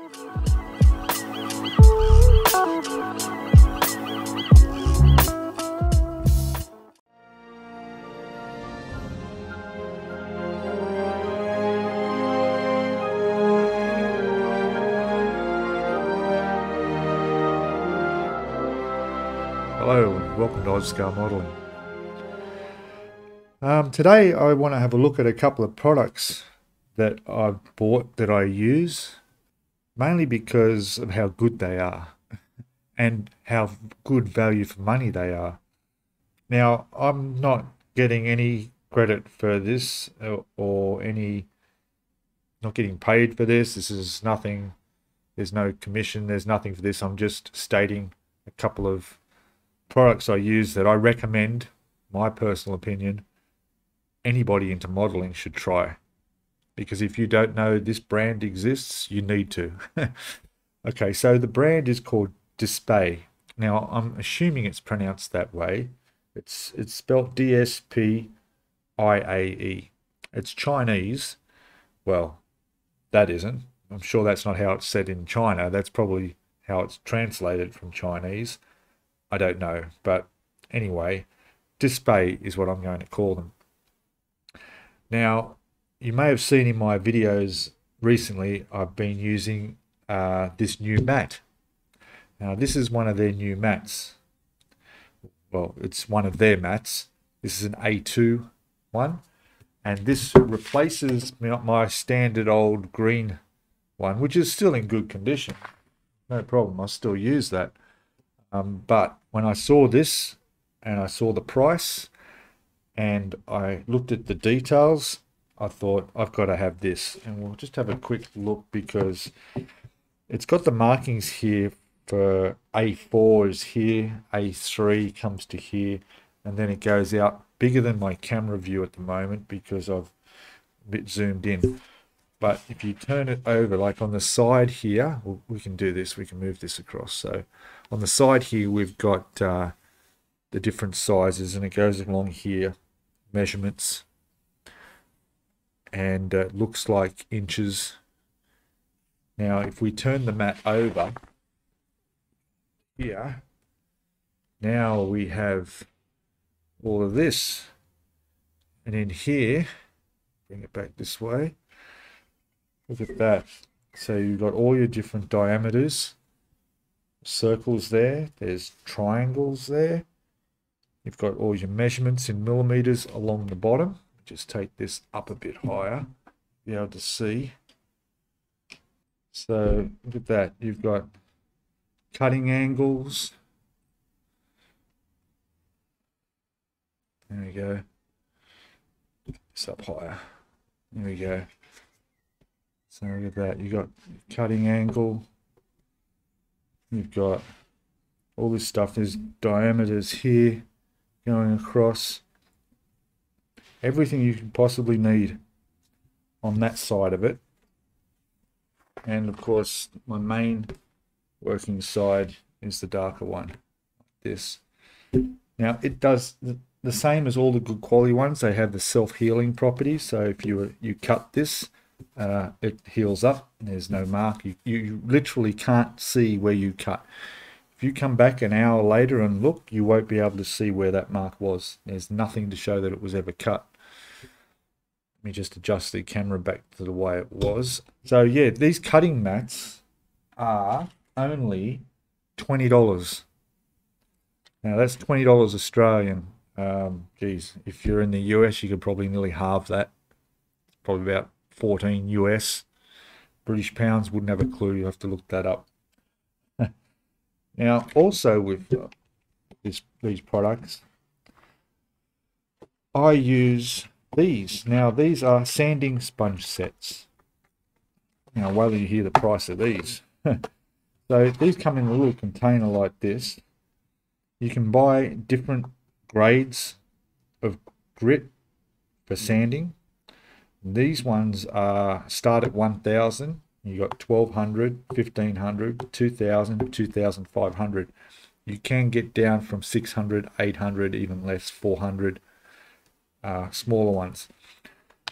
Hello and welcome to Oz Scale Modelling. Um, today I want to have a look at a couple of products that I've bought that I use, mainly because of how good they are and how good value for money they are. Now, I'm not getting any credit for this or, or any, not getting paid for this. This is nothing, there's no commission, there's nothing for this. I'm just stating a couple of products I use that I recommend, my personal opinion, anybody into modeling should try. Because if you don't know this brand exists, you need to. okay, so the brand is called Dispay. Now, I'm assuming it's pronounced that way. It's it's spelled D-S-P-I-A-E. It's Chinese. Well, that isn't. I'm sure that's not how it's said in China. That's probably how it's translated from Chinese. I don't know. But anyway, Dispay is what I'm going to call them. Now, you may have seen in my videos recently, I've been using uh, this new mat. Now, this is one of their new mats. Well, it's one of their mats. This is an A2 one. And this replaces my standard old green one, which is still in good condition. No problem. I still use that. Um, but when I saw this and I saw the price and I looked at the details, I thought I've got to have this. And we'll just have a quick look because it's got the markings here for A4 is here, A3 comes to here, and then it goes out bigger than my camera view at the moment because I've a bit zoomed in. But if you turn it over, like on the side here, we can do this, we can move this across. So on the side here, we've got uh, the different sizes and it goes along here, measurements, and uh, looks like inches. Now, if we turn the mat over here, now we have all of this. And in here, bring it back this way, Look at that. So you've got all your different diameters, circles there, there's triangles there. You've got all your measurements in millimeters along the bottom. Just take this up a bit higher, be able to see. So look at that. You've got cutting angles. There we go. Up higher. There we go. So look at that. You've got cutting angle. You've got all this stuff. There's diameters here going across. Everything you could possibly need on that side of it. And of course, my main working side is the darker one. This. Now, it does the, same as all the good quality ones. They have the self-healing property. So if you you cut this, uh, it heals up. There's no mark. You, you literally can't see where you cut. If you come back an hour later and look, you won't be able to see where that mark was. There's nothing to show that it was ever cut. Let me just adjust the camera back to the way it was. So yeah, these cutting mats are only $20. Now that's $20 Australian. Um, geez, if you're in the US, you could probably nearly halve that. Probably about 14 US. British pounds wouldn't have a clue. You have to look that up. now, also with this, these products, I use these. Now, these are sanding sponge sets. Now, wait you hear the price of these. so, these come in a little container like this. You can buy different grades of grit for sanding. These ones are start at 1000 you got 1200 1500 2000 2500 you can get down from 600 800 even less 400 uh, smaller ones.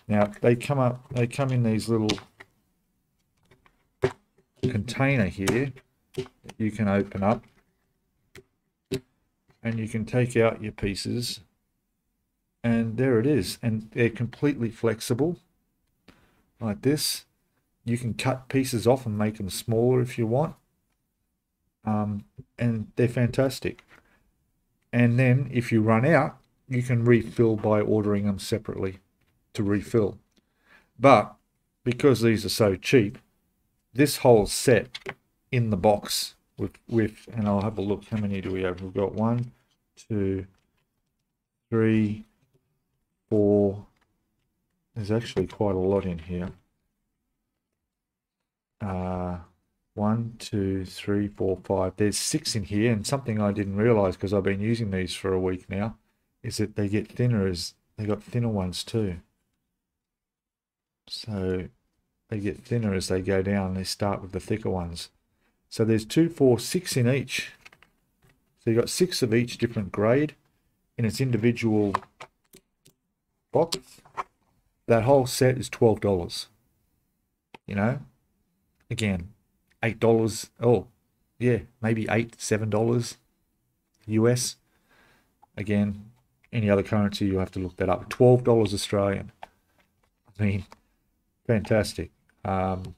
Now they come up they come in these little container here that you can open up. And you can take out your pieces. And there it is. And they're completely flexible like this. You can cut pieces off and make them smaller if you want. Um, and they're fantastic. And then if you run out you can refill by ordering them separately to refill. But because these are so cheap this whole set in the box with with and I'll have a look how many do we have? We've got one two three four. There's actually quite a lot in here. Uh one two three four five. There's six in here and something I didn't realize because I've been using these for a week now is that they get thinner as they got thinner ones too so they get thinner as they go down they start with the thicker ones so there's two, four, six in each. So you've got six of each different grade in its individual box. That whole set is $12. You know, again, $8. Oh, yeah, maybe 8 $7 US. Again, any other currency, you'll have to look that up. $12 Australian. I mean, fantastic. Um,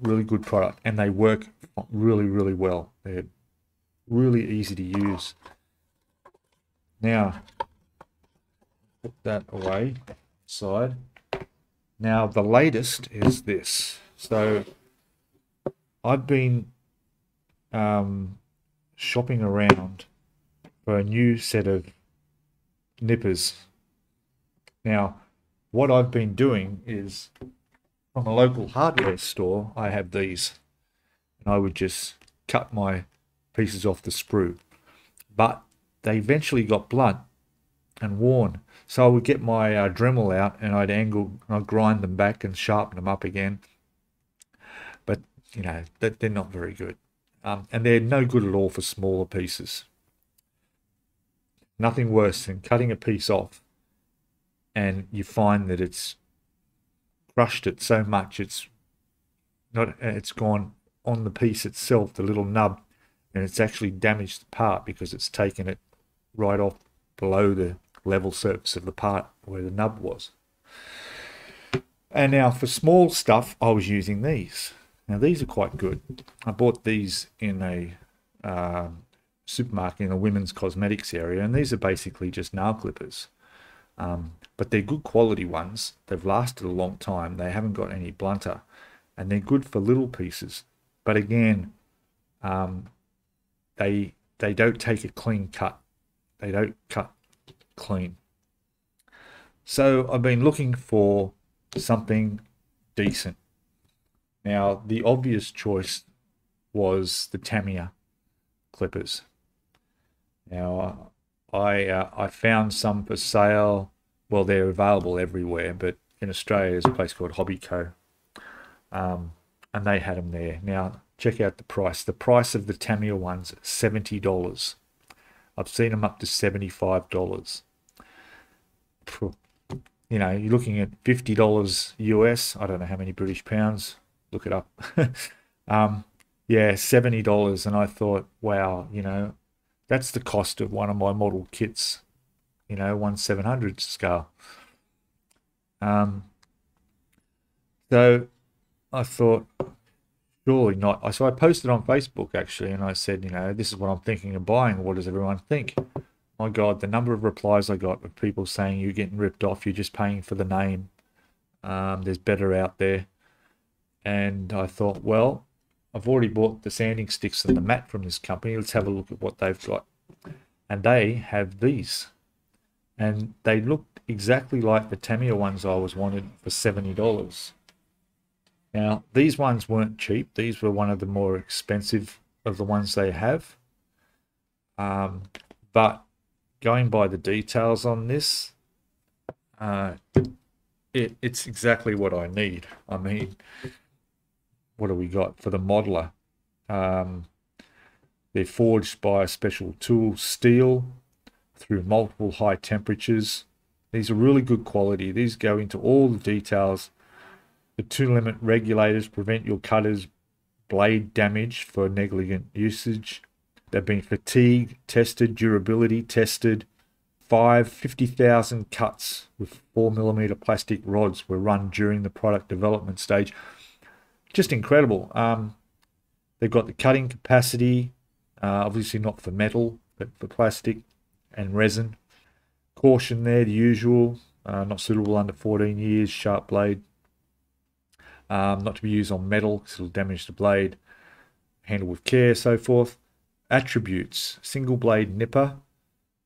really good product and they work really, really well. They're really easy to use. Now, put that away side. Now, the latest is this. So, I've been um, shopping around for a new set of nippers. Now, what I've been doing is from a local hardware store, I have these. And I would just cut my pieces off the sprue. But they eventually got blunt and worn. So I would get my uh, Dremel out and I'd angle, I'd grind them back and sharpen them up again. But, you know, that they're not very good. Um, and they're no good at all for smaller pieces. Nothing worse than cutting a piece off and you find that it's crushed it so much it's not it's gone on the piece itself, the little nub, and it's actually damaged the part because it's taken it right off below the level surface of the part where the nub was. And now for small stuff, I was using these. Now these are quite good. I bought these in a uh, supermarket in a women's cosmetics area, and these are basically just nail clippers. Um, but they're good quality ones. They've lasted a long time. They haven't got any blunter, and they're good for little pieces. But again, um, they they don't take a clean cut. They don't cut clean. So I've been looking for something decent. Now the obvious choice was the Tamiya clippers. Now I uh, I found some for sale. Well, they're available everywhere, but in Australia, there's a place called Hobbyco, um, and they had them there. Now, check out the price. The price of the Tamiya ones seventy dollars. I've seen them up to seventy-five dollars. You know, you're looking at fifty dollars US. I don't know how many British pounds. Look it up. um, yeah, seventy dollars, and I thought, wow, you know, that's the cost of one of my model kits, you know, one 700 scale. Um, so I thought, surely not. So I posted on Facebook actually, and I said, you know, this is what I'm thinking of buying. What does everyone think? My God, the number of replies I got of people saying you're getting ripped off, you're just paying for the name. Um, there's better out there. And I thought, well, I've already bought the sanding sticks and the mat from this company. Let's have a look at what they've got. And they have these. And they look exactly like the Tamiya ones I was wanted for $70. Now, these ones weren't cheap. These were one of the more expensive of the ones they have. Um, but going by the details on this, uh, it, it's exactly what I need. I mean, what do we got for the modeler? Um, they're forged by a special tool, steel, through multiple high temperatures. These are really good quality. These go into all the details. The two limit regulators prevent your cutters blade damage for negligent usage. They've been fatigue tested, durability tested. Five 50,000 cuts with 4mm plastic rods were run during the product development stage. Just incredible. Um, they've got the cutting capacity, uh, obviously not for metal, but for plastic and resin. Caution there, the usual, uh, not suitable under 14 years, sharp blade, um, not to be used on metal because it'll damage the blade, handle with care, so forth. Attributes, single blade nipper,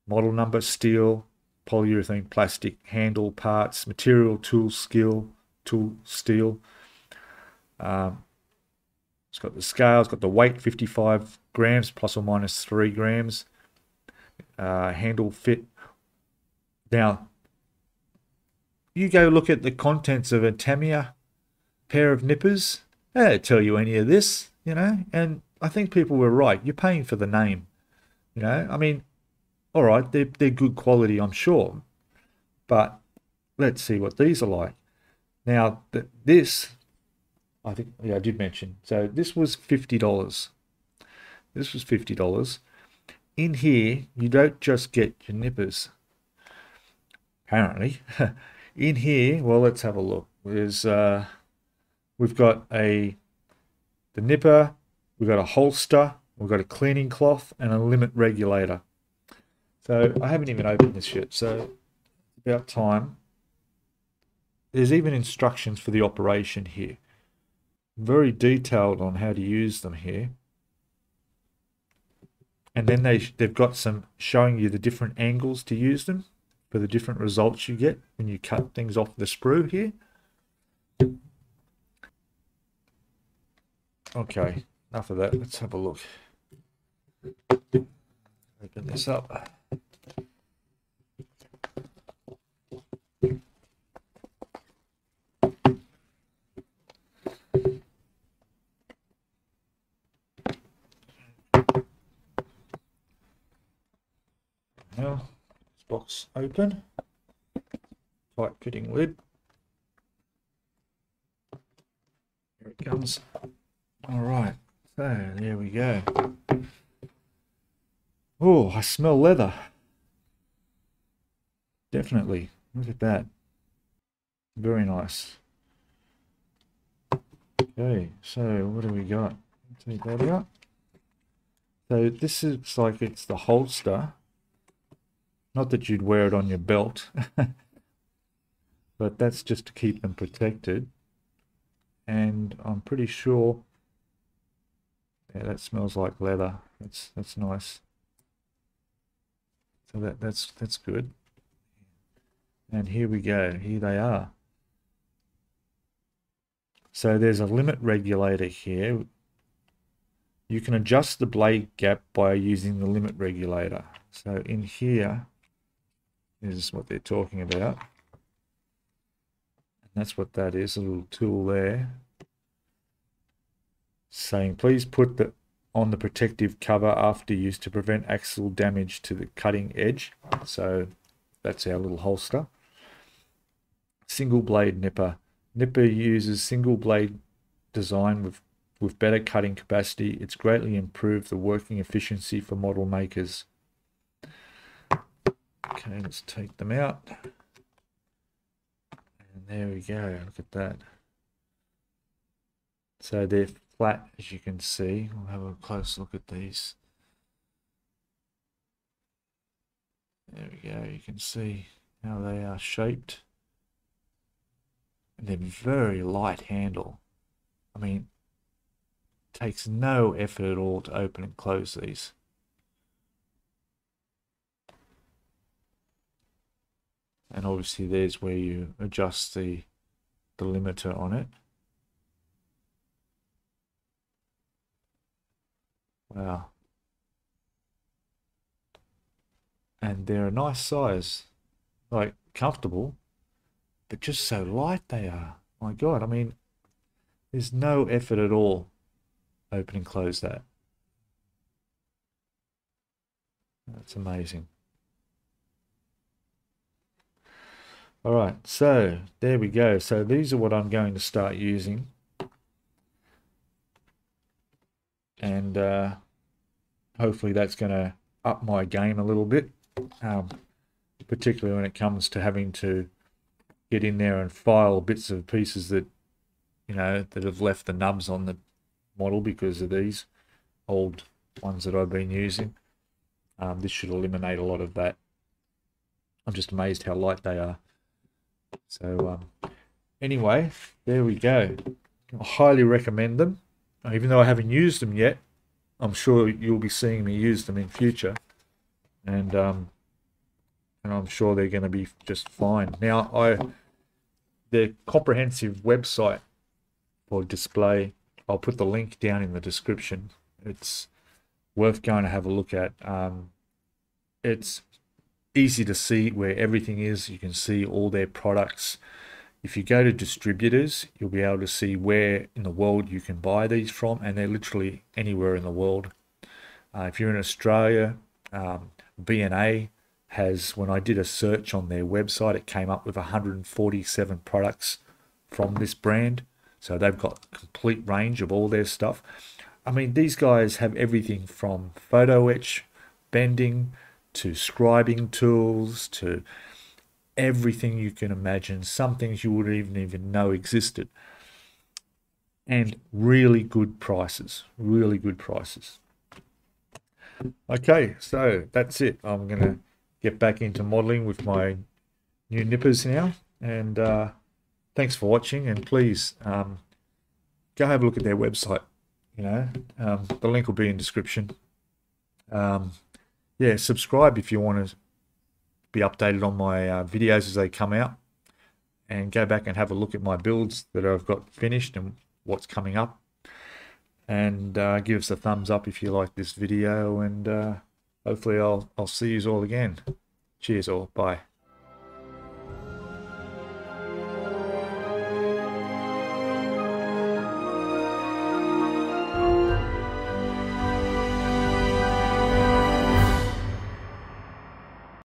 model number, steel, polyurethane, plastic, handle parts, material, tool, skill, tool, steel. Um, it's got the scale, it's got the weight, 55 grams, plus or minus 3 grams. Uh, handle fit. Now, you go look at the contents of a Tamiya pair of nippers. They tell you any of this, you know, and I think people were right. You're paying for the name, you know. I mean, all right, they're, they're good quality, I'm sure, but let's see what these are like. Now, this, I think, yeah, I did mention. So this was $50. This was $50. In here, you don't just get your nippers, apparently. In here, well, let's have a look. There's, uh, we've got a, the nipper, we've got a holster, we've got a cleaning cloth, and a limit regulator. So I haven't even opened this yet, so it's about time. There's even instructions for the operation here. Very detailed on how to use them here. And then they, they've got some showing you the different angles to use them for the different results you get when you cut things off the sprue here. Okay, enough of that. Let's have a look. Open this up. Now, this box open. Tight fitting lid. Here it comes. All right, so there we go. Oh, I smell leather. Definitely. Look at that. Very nice. Okay, so what do we got? Take that out. So this is like it's the holster. Not that you'd wear it on your belt, but that's just to keep them protected. And I'm pretty sure yeah, that smells like leather. That's that's nice. So that that's that's good. And here we go. Here they are. So there's a limit regulator here. You can adjust the blade gap by using the limit regulator. So in here is what they're talking about. And that's what that is, a little tool there saying please put the on the protective cover after use to prevent axial damage to the cutting edge. So that's our little holster. Single blade nipper. Nipper uses single blade design with, with better cutting capacity. It's greatly improved the working efficiency for model makers. Okay, let's take them out. And there we go. Look at that. So they're flat as you can see. We'll have a close look at these. There we go, you can see how they are shaped. And they're very light handle. I mean, takes no effort at all to open and close these. And obviously there's where you adjust the, the limiter on it. Wow. And they're a nice size, like comfortable, but just so light they are. My God, I mean, there's no effort at all open and close that. That's amazing. All right, so there we go. So these are what I'm going to start using and uh, hopefully that's going to up my game a little bit, um, particularly when it comes to having to get in there and file bits of pieces that you know that have left the nubs on the model because of these old ones that I've been using. Um, this should eliminate a lot of that. I'm just amazed how light they are. So um, anyway, there we go. I highly recommend them. Even though I haven't used them yet, I'm sure you'll be seeing me use them in future. And um, and I'm sure they're going to be just fine. Now, I the comprehensive website for Dispay, I'll put the link down in the description. It's worth going to have a look at. Um, it's easy to see where everything is. You can see all their products. If you go to distributors, you'll be able to see where in the world you can buy these from, and they're literally anywhere in the world. Uh, if you're in Australia, um, has, when I did a search on their website, it came up with 147 products from this brand. So they've got complete range of all their stuff. I mean, these guys have everything from photo etch, bending, to scribing tools, to everything you can imagine, some things you wouldn't even, even know existed. And really good prices, really good prices. Okay, so that's it. I'm going to get back into modeling with my new nippers now. And uh, thanks for watching. And please um, go have a look at their website. You know, um, the link will be in description. Um, yeah, subscribe if you want to be updated on my uh, videos as they come out. And go back and have a look at my builds that I've got finished and what's coming up. And uh, give us a thumbs up if you like this video. And uh, hopefully I'll, I'll see you all again. Cheers all. Bye.